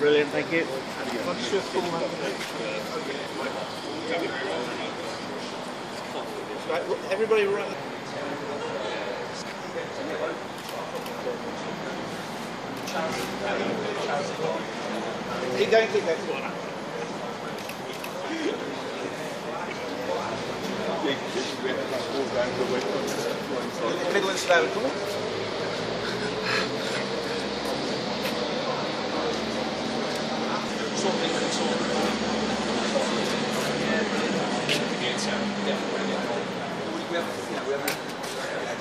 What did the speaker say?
Brilliant, thank you. Right, everybody right. Keep going, keep going. sotto in canzone. Iniziamo, vediamo, guardiamo. Guerra, guerra.